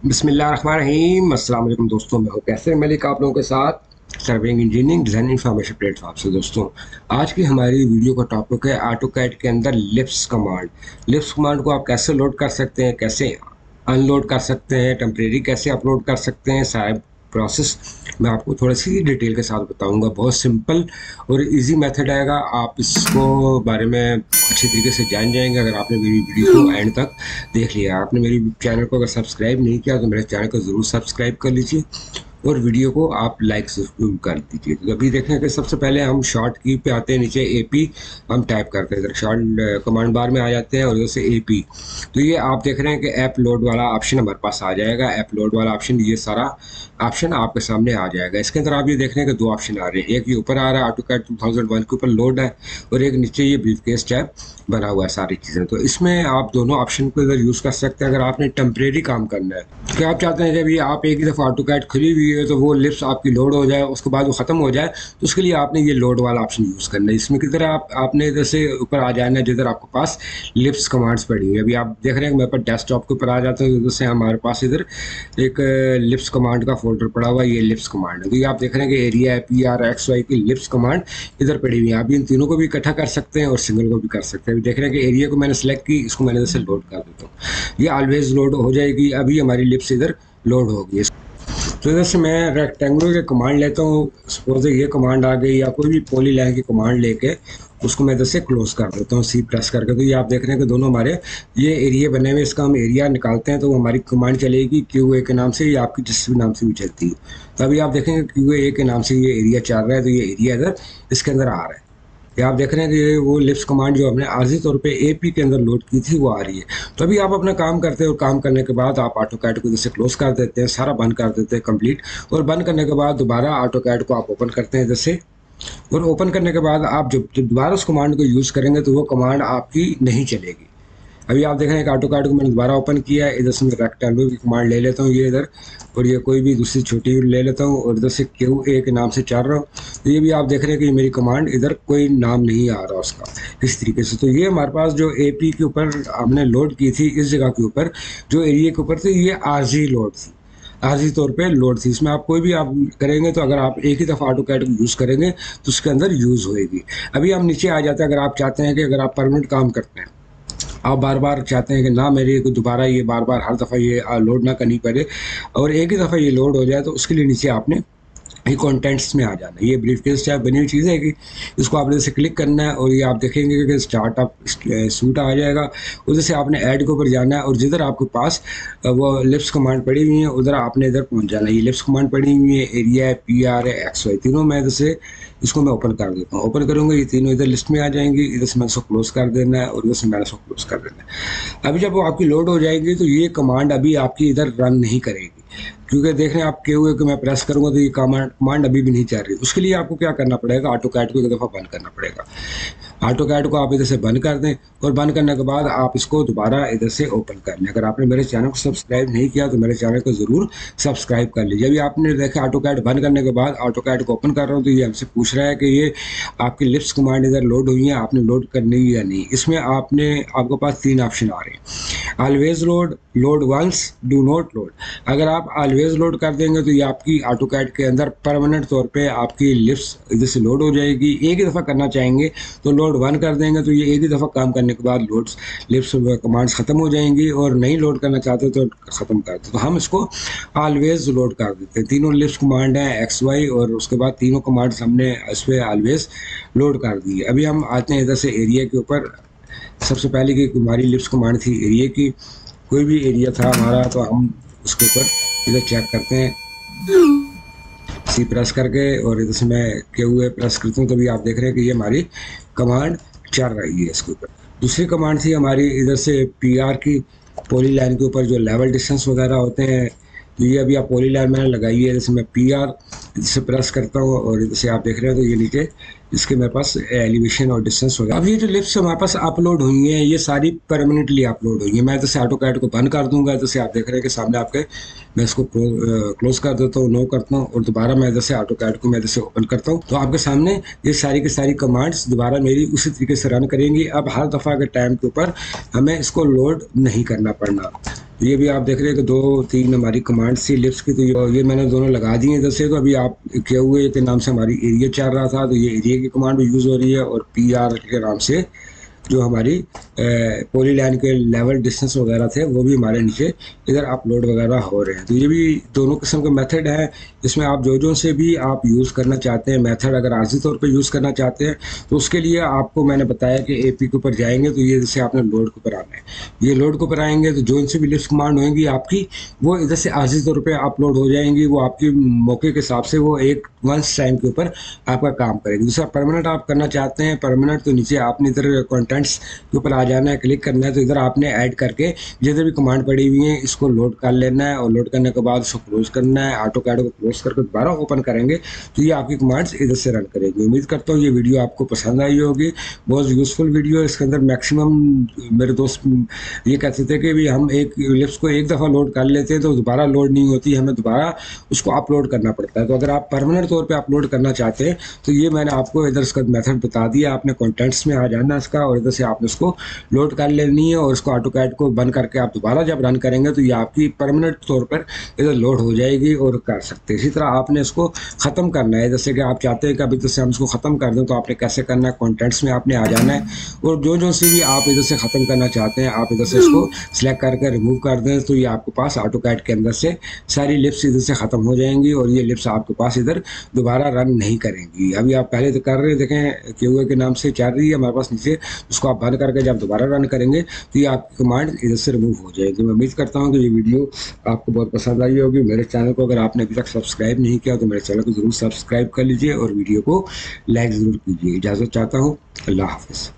बिस्मिल्लाहिर्रहमानिर्रहीम। अल्लाम दोस्तों, मैं हूँ कैसे मलिक आप लोगों के साथ serving engineering design information platform से। दोस्तों, आज की हमारी वीडियो का टॉपिक है आटो कैट के अंदर लिप्स कमांड लिप्स कमांड को आप कैसे लोड कर सकते हैं, कैसे अनलोड कर सकते हैं टम्प्रेरी कैसे अपलोड कर सकते हैं, साहब प्रोसेस मैं आपको थोड़ा सी डिटेल के साथ बताऊँगा। बहुत सिंपल और इजी मेथड आएगा। आप इसको बारे में अच्छे तरीके से जान जाएँगे। अगर आपने मेरी वीडियो को एंड तक देख लिया। आपने मेरी चैनल को अगर सब्सक्राइब नहीं किया तो मेरे चैनल को ज़रूर सब्सक्राइब कर लीजिए और वीडियो को आप लाइक ज़रूर कर दीजिए। तो अभी देखें कि सबसे पहले हम शॉर्ट की पे आते हैं नीचे ए पी हम टाइप करते हैं। शॉर्ट कमांड बार में आ जाते हैं और इधर से ए पी तो ये आप देख रहे हैं कि ऐप लोड वाला ऑप्शन हमारे पास आ जाएगा। ऐप लोड वाला ऑप्शन ये सारा ऑप्शन आपके सामने आ जाएगा। इसके अंदर आप ये देख रहे हैं कि दो ऑप्शन आ रहे हैं। एक ये ऊपर आ रहा है AutoCAD two thousand one के ऊपर लोड है और एक नीचे ये ब्रीफ केस टैप बना हुआ है सारी चीज़ें। तो इसमें आप दोनों ऑप्शन को इधर यूज़ कर सकते हैं, अगर आपने टेम्परेरी काम करना है। तो आप चाहते हैं जब ये आप एक ही दफ़ा ऑटो कैट खुली हुई है तो वो लिप्स आपकी लोड हो जाए, उसके बाद वो ख़त्म हो जाए तो उसके लिए आपने ये लोड वाला ऑप्शन यूज़ करना है। इसमें किधर आप, आपने इधर से ऊपर आ जाना है, जिधर आपके पास लिप्स कमांड्स पड़ी हुई है। अभी आप देख रहे हैं मेरे पास डेस्कटॉप के ऊपर आ जाते हैं इधर से हमारे पास इधर एक लिप्स कमांड का फोल्डर पड़ा हुआ ये लिप्स कमांड है। तो ये आप देख रहे हैं कि एरिया है पी आर एक्स वाई की लिप्स कमांड इधर पड़ी हुई है। आप इन तीनों को भी इकट्ठा कर सकते हैं और सिंगल को भी कर सकते हैं। अभी देख रहे हैं कि एरिया को मैंने सेलेक्ट की, इसको मैंने जैसे लोड कर देता हूँ। ये ऑलवेज लोड हो जाएगी। अभी हमारी लिप्स इधर लोड होगी। तो जैसे मैं रेक्टेंगुलर के कमांड लेता हूँ। सपोज़ ये कमांड आ गई या कोई भी पोली लाइन की कमांड लेके उसको मैं इधर से क्लोज कर देता हूँ सी प्रेस करके। तो ये आप देख रहे हैं कि दोनों हमारे, ये एरिया बने हुए, इसका हम एरिया निकालते हैं तो हमारी कमांड चलेगी क्यू ए के नाम से, या आपकी जिस भी नाम से भी चलती है। तो अभी आप देखेंगे क्यू ए के नाम से ये एरिया चल रहा है तो ये एरिया इधर इसके अंदर आ रहा है। ये आप देख रहे हैं कि वो लिप्स कमांड जो हमने आर्जी तौर पे एपी के अंदर लोड की थी, वो आ रही है। तो अभी आप अपना काम करते हैं और काम करने के बाद आप ऑटो कैट को जैसे क्लोज कर देते हैं, सारा बंद कर देते हैं कंप्लीट और बंद करने के बाद दोबारा ऑटो कैट को आप ओपन करते हैं जैसे और ओपन करने के बाद आप जब जब दोबारा उस कमांड को यूज़ करेंगे तो वो कमांड आपकी नहीं चलेगी। अभी आप देख रहे हैं ऑटो कार्ड को मैंने दोबारा ओपन किया है। इधर से मैं रेक्टेंगल की कमांड ले लेता हूँ, ये इधर, और ये कोई भी दूसरी छोटी ले लेता हूँ, और इधर से क्यू ए के नाम से चल रहा हूँ। तो ये भी आप देख रहे हैं कि मेरी कमांड इधर कोई नाम नहीं आ रहा उसका, इस तरीके से। तो ये हमारे पास जो ए पी के ऊपर हमने लोड की थी, इस जगह के ऊपर, जो एरिए के ऊपर थी, ये आर्जी लोड थी। आर्जी तौर पे लोड थी। इसमें आप कोई भी आप करेंगे तो अगर आप एक ही दफ़ा ऑटो कैट यूज़ करेंगे तो उसके अंदर यूज़ होएगी। अभी हम नीचे आ जाते हैं, अगर आप चाहते हैं कि अगर आप परमानेंट काम करते हैं, आप बार बार चाहते हैं कि ना मेरे को दोबारा ये बार बार हर दफ़ा ये लोड ना करनी पड़े, और एक ही दफ़ा ये लोड हो जाए तो उसके लिए नीचे आपने ये कंटेंट्स में आ जाना ये ब्रीफ केस टाइप बनी हुई चीज़ है कि इसको आपने जैसे क्लिक करना है और ये आप देखेंगे कि स्टार्टअप सूट आ जाएगा। उधर से आपने ऐड के ऊपर जाना है और जिधर आपके पास वो लिप्स कमांड पड़ी हुई है, उधर आपने इधर पहुँच जाना है। ये लिप्स कमांड पड़ी हुई है एरिया है पी आर है एक्स वाई तीनों मैं इधर से इसको मैं ओपन कर देता हूँ। ओपन करूँगा, ये तीनों इधर लिस्ट में आ जाएँगी, इधर से मैंने इसको क्लोज कर देना है और इधर से मैंने इसको क्लोज कर देना है। अभी जब वो आपकी लोड हो जाएगी तो ये कमांड अभी आपकी इधर रन नहीं करेगी। क्योंकि देख रहे हैं आप के हुए कि मैं प्रेस करूँगा तो ये कमांड कमांड अभी भी नहीं चल रही। उसके लिए आपको क्या करना पड़ेगा? ऑटो कैट को एक दफ़ा बंद करना पड़ेगा। ऑटो कैट को आप इधर से बंद कर दें और बंद करने के बाद आप इसको दोबारा इधर से ओपन कर लें। अगर आपने मेरे चैनल को सब्सक्राइब नहीं किया तो मेरे चैनल को ज़रूर सब्सक्राइब कर लीजिए। अभी आपने देखा ऑटो कैट बंद करने के बाद ऑटो कैट को ओपन कर रहा हूँ तो ये हमसे पूछ रहा है कि ये आपकी लिप्स कमांड इधर लोड हुई है, आपने लोड करनी या नहीं? इसमें आपने आपके पास तीन ऑप्शन आ रहे हैं। Always load load once do not load अगर आप ऑलवेज लोड कर देंगे तो ये आपकी ऑटो कैट के अंदर परमानेंट तौर पे आपकी लिप्स इधर से लोड हो जाएगी। एक ही दफ़ा करना चाहेंगे तो लोड वन कर देंगे तो ये एक ही दफ़ा काम करने के बाद लोड्स लिप्स कमांड्स ख़त्म हो जाएँगी, और नहीं लोड करना चाहते तो ख़त्म कर देते तो हम इसको ऑलवेज लोड कर देते हैं। तीनों लिप्स कमांड हैं एक्स वाई और उसके बाद तीनों कमांड्स हमने इस पर ऑलवेज लोड कर दी अभी हम आते हैं इधर से एरिया के ऊपर। सबसे पहले की हमारी लिप्स कमांड थी एरिया की। कोई भी एरिया था हमारा तो हम उसके ऊपर इधर चेक करते हैं। सी प्रेस करके और इधर से मैं के हुए प्रेस करता हूँ, तभी आप देख रहे हैं कि ये हमारी कमांड चल रही है इसके ऊपर। दूसरी कमांड थी हमारी इधर से पी आर की पोली लाइन के ऊपर जो लेवल डिस्टेंस वगैरह होते हैं तो ये अभी आप पोली लाइन मैंने लगाई है जैसे मैं पी आर से प्रेस करता हूँ और जैसे आप देख रहे हैं तो ये नीचे, इसके मेरे पास एलिवेशन और डिस्टेंस हो गया। अब ये जो लिप्स हमारे पास अपलोड हुई हैं, ये सारी परमानेंटली अपलोड हुई है। मैं जैसे ऑटो कैट को बंद कर दूँगा जैसे आप देख रहे हैं कि सामने आपके मैं इसको क्लोज कर देता हूँ नो करता हूँ और दोबारा मैं जैसे ऑटो कैट को मैं जैसे ओपन करता हूँ। तो आपके सामने ये सारी की सारी कमांड्स दोबारा मेरी उसी तरीके से रन करेंगी। अब हर दफ़ा के टाइम के ऊपर हमें इसको लोड नहीं करना पड़ना। ये भी आप देख रहे हैं कि दो तीन हमारी कमांड सी लिप्स की तो ये, ये मैंने दोनों लगा दी हैं इधर से तो अभी आप किए हुए के नाम से हमारी एरिया चल रहा था तो ये एरिया की कमांड भी यूज़ हो रही है और पी आर के नाम से जो हमारी पोली लाइन के लेवल डिस्टेंस वगैरह थे, वो भी हमारे नीचे इधर अपलोड वगैरह हो रहे हैं। तो ये भी दोनों किस्म के मेथड हैं। इसमें आप जो जो से भी आप यूज़ करना चाहते हैं। मेथड अगर आर्जी तौर पे यूज़ करना चाहते हैं तो उसके लिए आपको मैंने बताया कि एपी के ऊपर जाएँगे तो ये जैसे आपने लोड के ऊपर आना है। ये लोड के ऊपर आएँगे तो जो इनसे भी लिस्ट कमांड होंगी आपकी, वो इधर से आर्जी तौर पर अपलोड हो जाएँगी। वो आपकी मौके के हिसाब से वो एक वंस टाइम के ऊपर आपका काम करेगी। दूसरा परमानेंट आप करना चाहते हैं परमानेंट तो नीचे आपने इधर कॉन्टेंट्स के ऊपर आ जाना है क्लिक करना है तो इधर आपने ऐड करके जिधर भी कमांड पड़ी हुई है, इसको लोड कर लेना है और लोड करने के बाद उसको क्लोज करना है। ऑटो कैड को क्लोज करके दोबारा ओपन करेंगे तो ये आपकी कमांड्स इधर से रन करेगी। उम्मीद करता हूँ ये वीडियो आपको पसंद आई होगी। बहुत यूज़फुल वीडियो है, इसके अंदर मैक्सिमम मेरे दोस्त ये कहते थे कि हम एक लिप्स को एक दफ़ा लोड कर लेते हैं तो दोबारा लोड नहीं होती, हमें दोबारा उसको अपलोड करना पड़ता है। तो अगर आप परमानेंट तौर पर अपलोड करना चाहते हैं तो ये मैंने आपको इधर इसका मेथड बता दिया। आपने कॉन्टेंट्स में आ जाना इसका और इधर से आपने उसको लोड कर लेनी है और इसको ऑटो कैड को बंद करके आप दोबारा जब रन करेंगे तो ये आपकी परमानेंट तौर पर इधर लोड हो जाएगी और कर सकते हैं। इसी तरह आपने इसको ख़त्म करना है। जैसे कि आप चाहते हैं कि अभी जैसे हम इसको ख़त्म कर दें तो आपने कैसे करना है? कॉन्टेंट्स में आपने आ जाना है और जो जो सी भी आप इधर से ख़त्म करना चाहते हैं, आप इधर से इसको सिलेक्ट करके रिमूव कर दें तो ये आपके पास ऑटो कैड के अंदर से सारी लिप्स इधर से ख़त्म हो जाएँगी और ये लिप्स आपके पास इधर दोबारा रन नहीं करेंगी। अभी आप पहले तो कर रहे देखें क्यू के नाम से चल रही है, हमारे पास नीचे, उसको आप बंद करके जब दोबारा रन करेंगे तो ये आपकी कमांड इधर से रिमूव हो जाएगी। मैं उम्मीद करता हूँ कि ये वीडियो आपको बहुत पसंद आई होगी। मेरे चैनल को अगर आपने अभी तक सब्सक्राइब नहीं किया तो मेरे चैनल को ज़रूर सब्सक्राइब कर लीजिए और वीडियो को लाइक ज़रूर कीजिए। इजाज़त चाहता हूँ। अल्लाह हाफिज़।